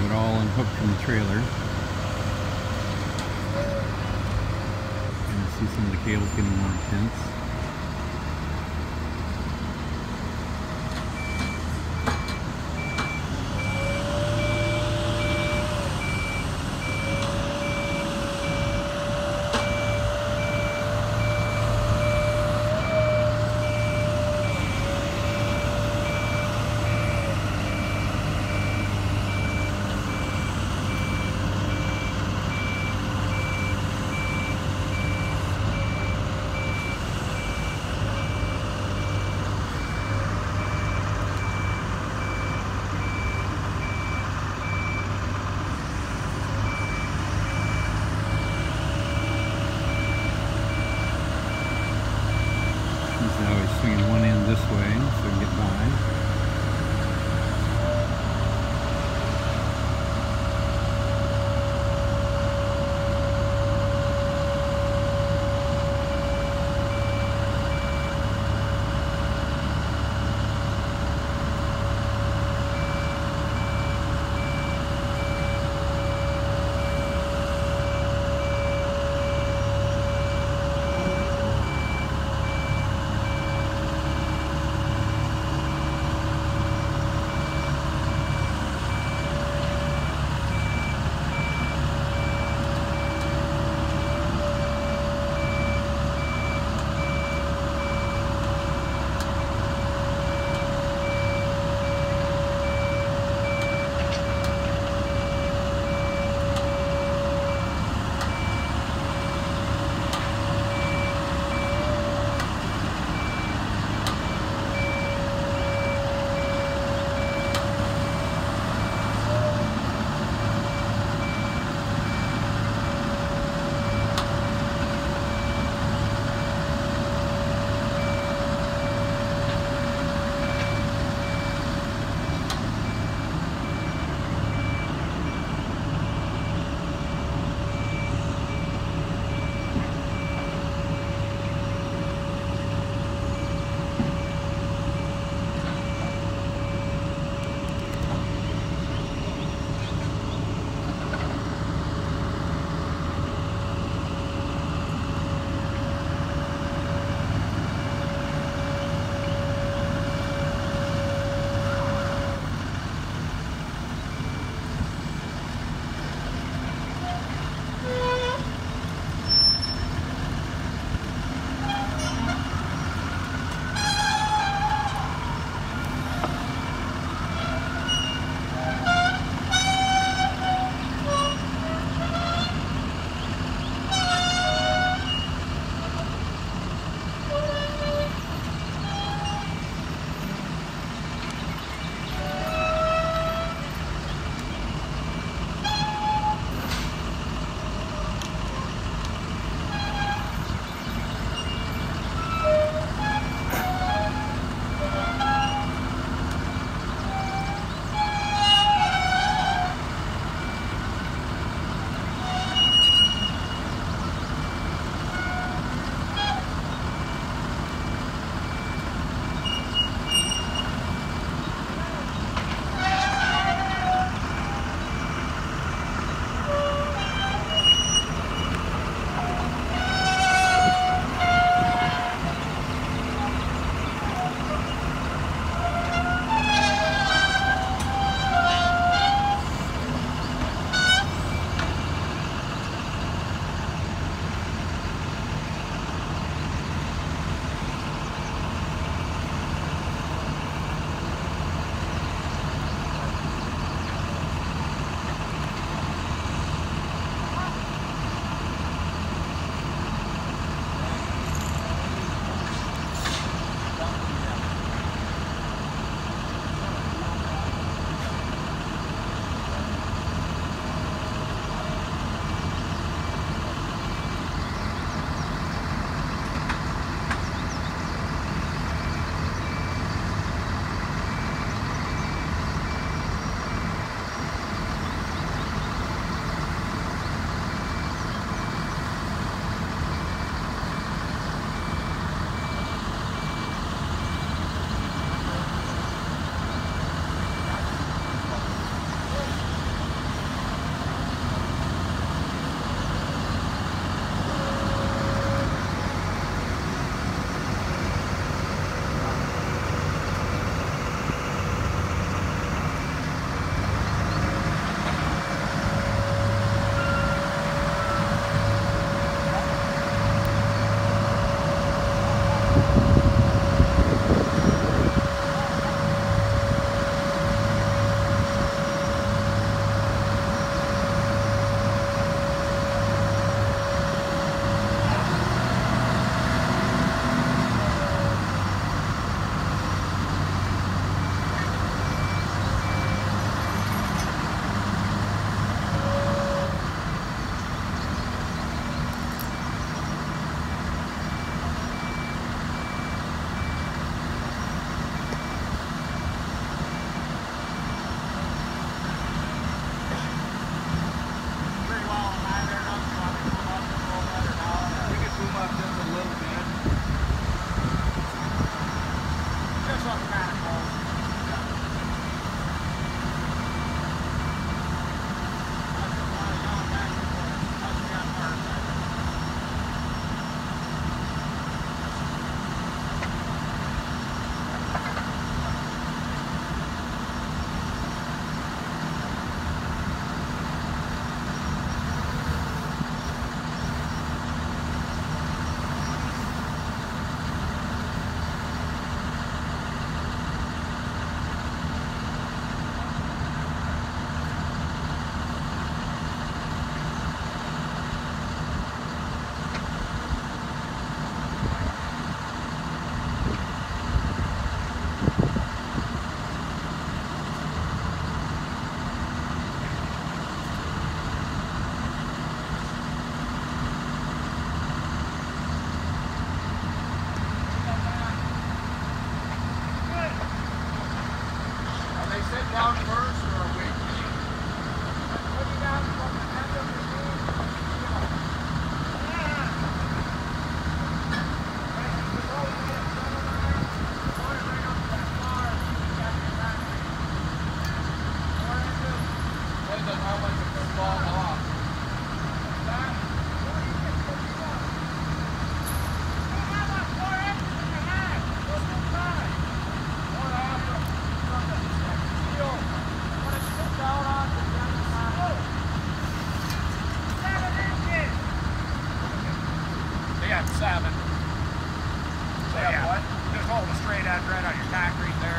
Have it all unhooked from the trailer. And see some of the cables getting more intense. This way so we can get by.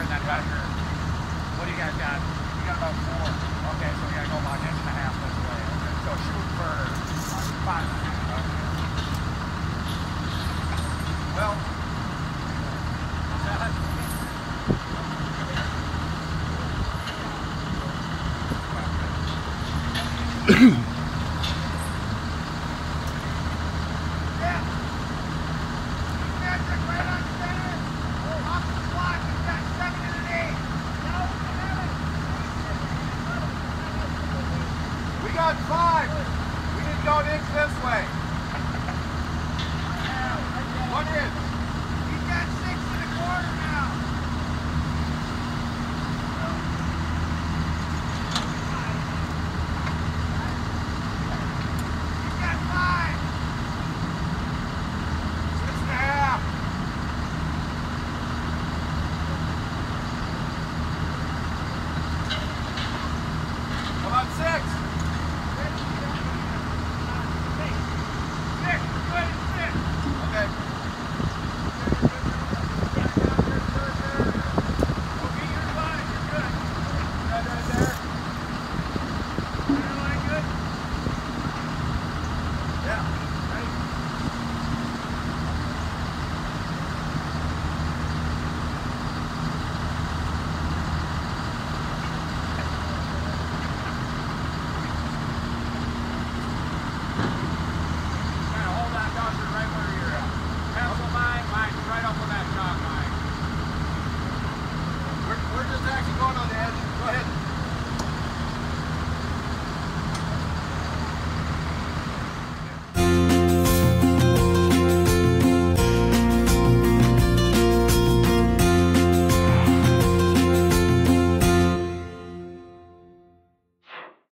And then measure. What do you guys got? We got about four. Okay, so we gotta go about an inch and a half this way. Okay, so shoot for uh, five and a half. Well, Seven.